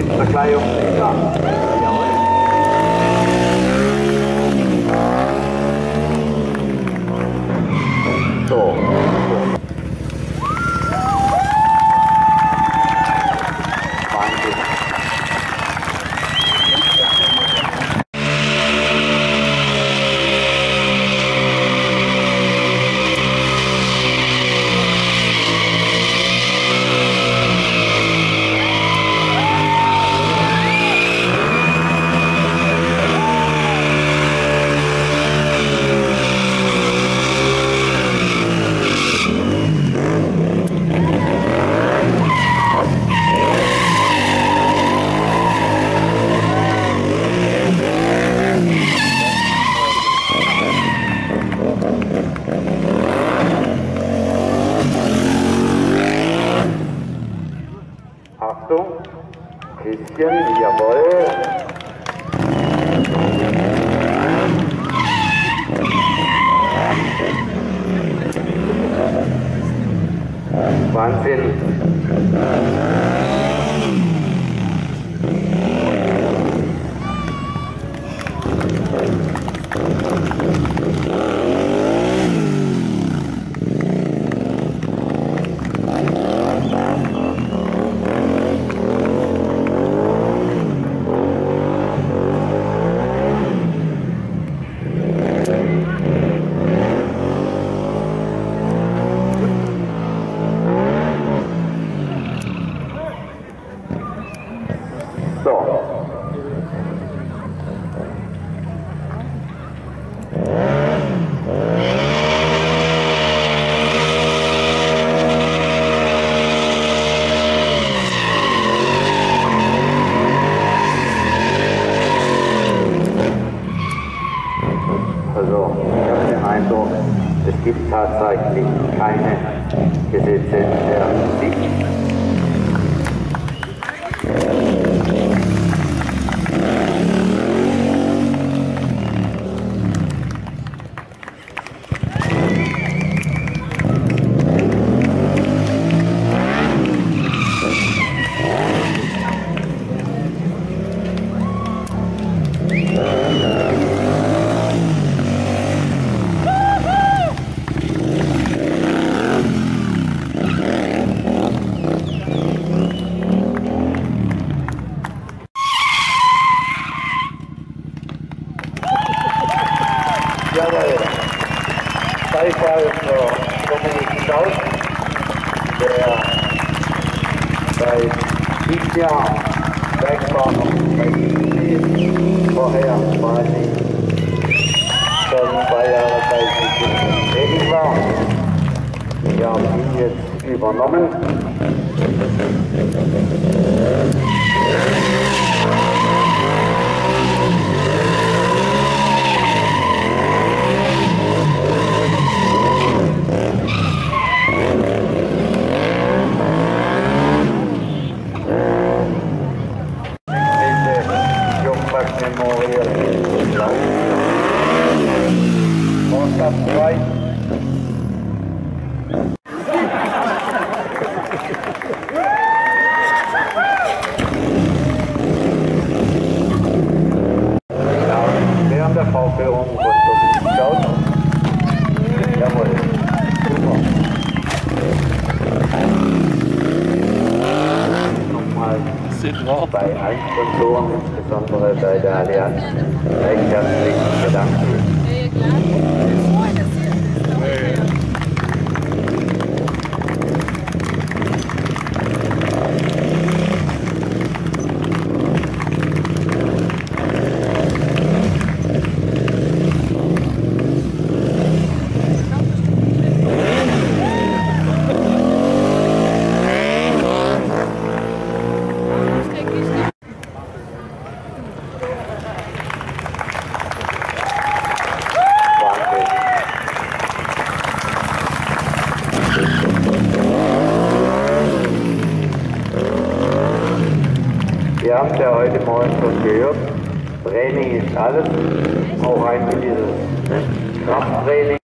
Achtung, jetzt ist chính và với bạn xin. Also, ich habe den Eindruck, es gibt tatsächlich keine Gesetze der Physik. Beifall für Dominik Staus, der seit sieben Jahren Bergfahrer bei IC vorher quasi schon zwei Jahre bei IC tätig war. Wir haben ihn jetzt übernommen. Bei allen Sponsoren, insbesondere bei der Allianz, recht herzlichen Gedanken. Haben es ja heute Morgen schon gehört. Training ist alles, auch ein gewisses Krafttraining.